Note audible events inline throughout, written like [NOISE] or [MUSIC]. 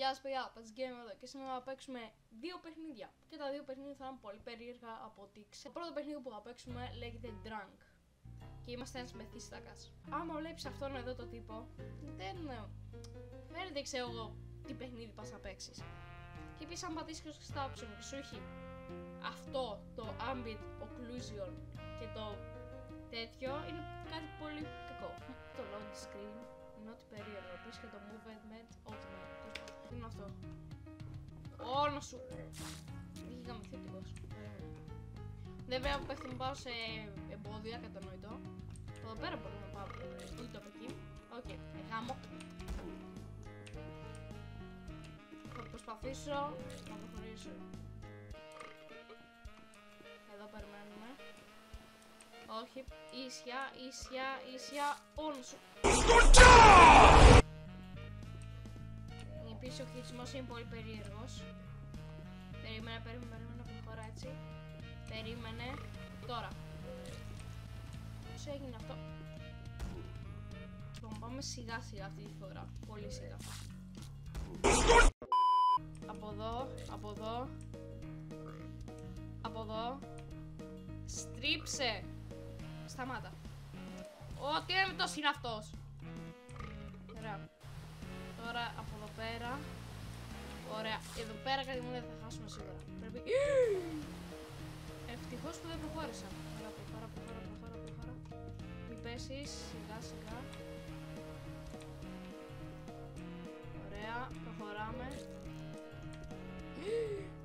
Γεια σας παιδιά, Game εδώ και σήμερα θα παίξουμε δύο παιχνίδια. Και τα δύο παιχνίδια θα είναι πολύ περίεργα από ό,τι ξέρω. Το πρώτο παιχνίδι που θα παίξουμε λέγεται Drunk. Και είμαστε ένας μεθύστακας. Άμα βλέπεις αυτόν εδώ το τύπο, δεν, δεν ξέρω εγώ τι παιχνίδι πας να παίξεις. Και επίσης αν πατήσεις και στα option και σου έχει αυτό το ambient occlusion και το τέτοιο είναι κάτι πολύ κακό. Το load screen είναι ό,τι περίεργο. Επίσης και το movement ultimate. Τι είναι αυτό; Όνο σου. Είχε γαμηθεί ο τύπος. Δεν βέβαια που πέφτουν πάω σε εμπόδια κατανοητό. Εδώ πέρα μπορούμε να πάμε. Ούτε από εκεί. Οκ, okay. γάμο. Θα προσπαθήσω να προχωρήσω. Εδώ περιμένουμε. Όχι, ίσια, ίσια, ίσια, όνο σου. Επίσης ο χτισμός είναι πολύ περίεργος. Περίμενε, περίμενε, περίμενε, προχωρά έτσι. Περίμενε. Τώρα. Πώς έγινε αυτό; Λοιπόν, πάμε σιγά σιγά αυτή τη φορά. Πολύ σιγά. Από εδώ, από εδώ. Από εδώ. Στρίψε. Σταμάτα. Ό,τι είναι το είναι αυτός. Ωραία. Τώρα από εδώ πέρα. Ωραία. Εδώ πέρα κάτι μου δεν θα χάσουμε σίγουρα. Πρέπει... Ευτυχώς που δεν προχώρησα. Ωραία, προχώρα, προχώρα, προχώρα, προχώρα. Μην πέσεις, σιγά σιγά. Ωραία, προχωράμε.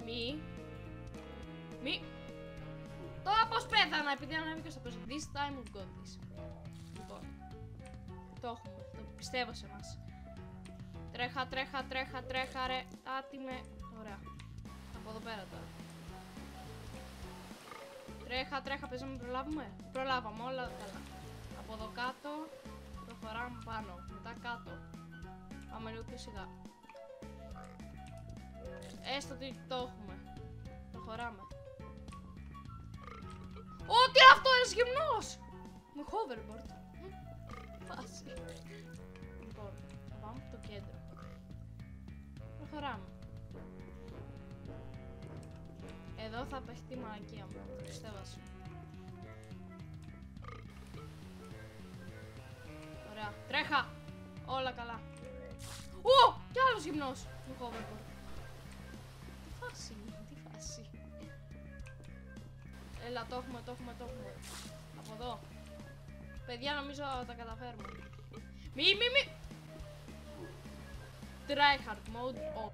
Μη. Μη. Τώρα πώς πέθανα επειδή ανέβηκα στο πέσο. This time we've got this. Λοιπόν. Το έχουμε. Το πιστεύω σε μας. Τρέχα, τρέχα, τρέχα, τρέχα, ρε. Άτιμε. Ωραία. Από εδώ πέρα τώρα. Τρέχα, τρέχα, πες να μην προλάβουμε. Προλάβαμε όλα καλά. Από εδώ κάτω. Προχωράμε πάνω. Μετά κάτω. Πάμε λίγο πιο σιγά. Έστω ότι το έχουμε. Προχωράμε. Ω, τι είναι αυτό, ένας γυμνός! Με hoverboard. Φάση. Λοιπόν, θα πάμε στο κέντρο προχωράμε. Εδώ θα παιχτεί η μαλακία μου, πιστεύω σου. Ωραία, τρέχα! Όλα καλά. Ω, κι άλλος γυμνός με hoverboard. Τι φάση, τι φάση. Έλα, το έχουμε, το έχουμε, το έχουμε. Από εδώ. Παιδιά, νομίζω τα καταφέρουμε. Μη, μη, μη! Dreig mode op.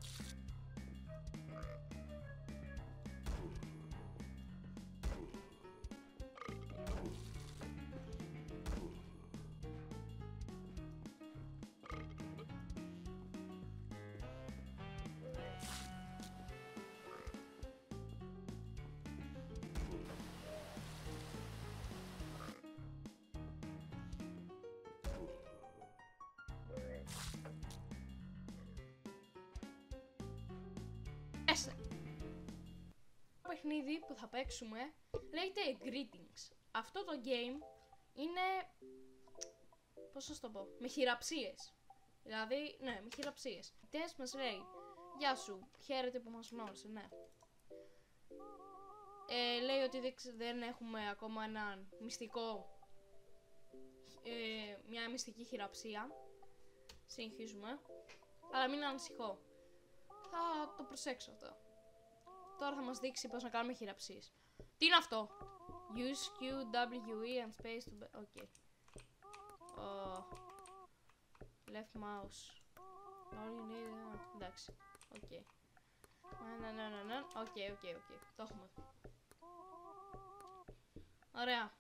παιχνίδι που θα παίξουμε λέγεται Greetings. Αυτό το game είναι. Πώς να το πω, με χειραψίες. Δηλαδή, ναι, με χειραψίες. Τες μας λέει, Γεια σου, χαίρετε που μας γνώρισε, ναι. Ε, λέει ότι δεν έχουμε ακόμα έναν μυστικό. Ε, μια μυστική χειραψία. Συνεχίζουμε. Αλλά μην ανησυχώ. Θα το προσέξω αυτό. Τώρα θα μας δείξει πώς να κάνουμε χειραψίες. Τι είναι αυτό; Use Q, W, E and space to... OK. Oh. Left mouse. All you need... Εντάξει. Οκ. Ναι, ναι, ναι, ναι. OK, OK, OK. Το έχουμε. Ωραία.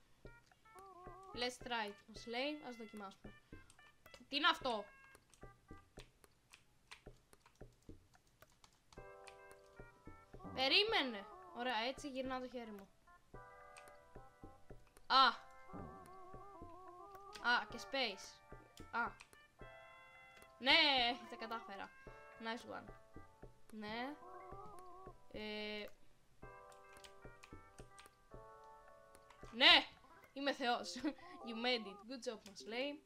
Let's try it. Μας λέει, ας δοκιμάσουμε. Τι είναι αυτό; Περίμενε. Ωραία, έτσι γυρνά το χέρι μου. Α. Α, και space. Α. Ναι, τα κατάφερα. Nice one. Ναι. Ε... Ναι! Είμαι θεός. [LAUGHS] You made it. Good job, μας λέει.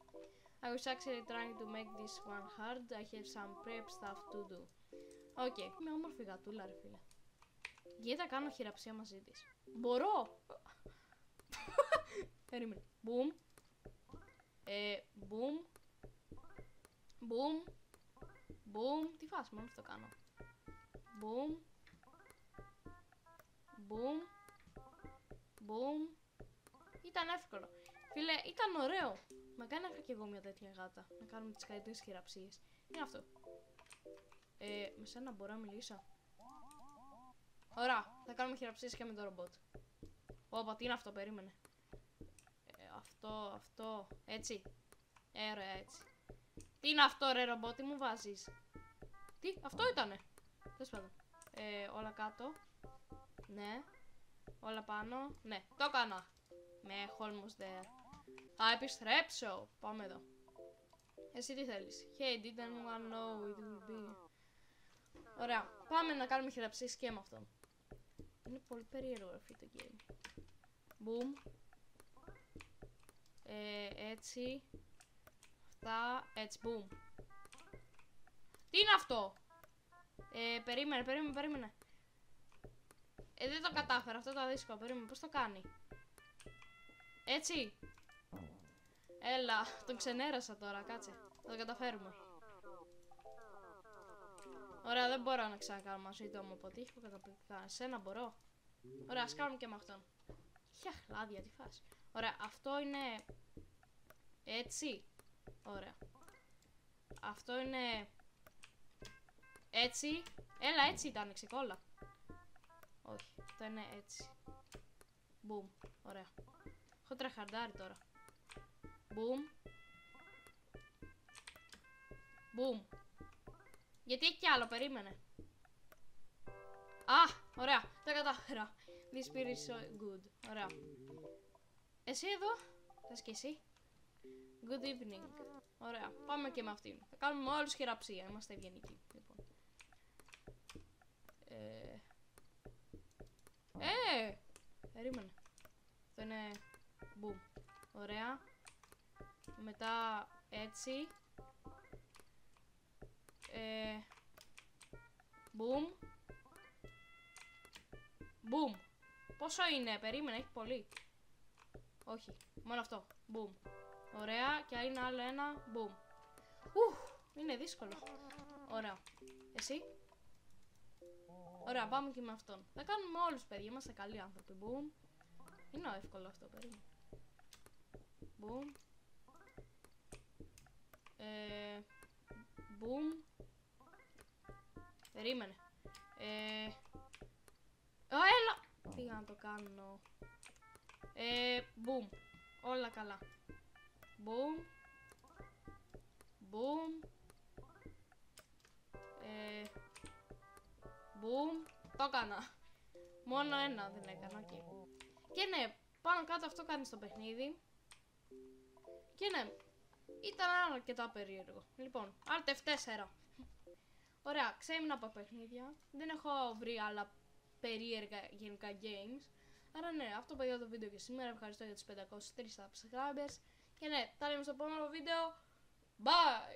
I was actually trying to make this one hard. I have some prep stuff to do. OK. Okay. Είμαι όμορφη γατούλα, ρε φίλε. Γιατί θα κάνω χειραψία μαζί της. Μπορώ! Περίμενε. Μπουμ. Ε, μπουμ. Μπουμ. Μπουμ. Τι φάση, μόνο αυτό κάνω. Μπουμ. Μπουμ. Μπουμ. Ήταν εύκολο. Φίλε, ήταν ωραίο. Μα κάνει να και εγώ μια τέτοια γάτα. Να κάνουμε τις καλύτερες χειραψίες. Είναι αυτό. Ε, με σένα μπορώ να μιλήσω; Ωραία, θα κάνουμε χειραψίες και με το ρομπότ. Όπα, τι είναι αυτό, περίμενε. Ε, αυτό, αυτό, έτσι. Ε, ωραία, έτσι. Τι είναι αυτό, ρε ρομπότ, τι μου βάζεις; Τι, αυτό ήτανε. Τέλος πάντων. Ε, όλα κάτω. Ναι. Όλα πάνω. Ναι, το έκανα. Με almost there. Θα επιστρέψω. Πάμε εδώ. Εσύ τι θέλεις; Hey, didn't anyone know it would be. Ωραία. Πάμε να κάνουμε χειραψίες και με αυτόν. Είναι πολύ περίεργο αυτό το game. Boom. Ε, έτσι. Αυτά. Έτσι. Boom. Τι είναι αυτό; Ε, περίμενε, περίμενε, περίμενε. Ε, δεν το κατάφερα. Αυτό το δύσκολο. Περίμενε. Πώς το κάνει; Έτσι. Έλα. Τον ξενέρασα τώρα. Κάτσε. Θα το καταφέρουμε. Ωραία, δεν μπορώ να ξανακάνω μαζί του όμω έχω καταπληκτικά. Εσένα μπορώ. Ωραία, ας κάνουμε και με αυτόν. Χια χλάδια, τι φας. Ωραία, αυτό είναι έτσι. Ωραία. Αυτό είναι έτσι. Έλα, έτσι ήταν, ξεκόλα. Όχι, αυτό είναι έτσι. Μπουμ, ωραία. Έχω τρεχαρντάρει τώρα. Μπουμ. Μπουμ. Γιατί έχει κι άλλο, περίμενε. Α, ωραία, τα κατάφερα. This spirit is so good. Ωραία. Εσύ εδώ, θες και εσύ. Good evening. Ωραία, πάμε και με αυτήν. Θα κάνουμε όλους χειραψία, είμαστε ευγενικοί. Λοιπόν. Ε, ε, περίμενε. Αυτό είναι boom. Ωραία. Μετά έτσι. Ε, boom. Boom. Πόσο είναι, περίμενε, έχει πολύ. Όχι, μόνο αυτό. Boom. Ωραία, και είναι άλλο ένα. Boom. Ουφ, είναι δύσκολο. Ωραία. Εσύ; Ωραία, πάμε και με αυτόν. Θα κάνουμε όλους παιδιά, είμαστε καλοί άνθρωποι. Boom. Είναι εύκολο αυτό, περίμενε. Boom. Ε, boom. Περίμενε. Ε, Α, έλα! Πήγα να το κάνω. Ε, boom. Όλα καλά. Boom. Boom. Ε, boom. Το έκανα. Μόνο ένα δεν έκανα. Okay. Και ναι, πάνω κάτω αυτό κάνει στο παιχνίδι. Και ναι, ήταν αρκετά περίεργο. Λοιπόν, Alt F4. Ωραία, ξέμεινα από παιχνίδια. Δεν έχω βρει άλλα περίεργα γενικά games. Άρα ναι, αυτό παιδιά το βίντεο και σήμερα. Ευχαριστώ για τους 503 subscribers. Και ναι, τα λέμε στο επόμενο βίντεο. Bye!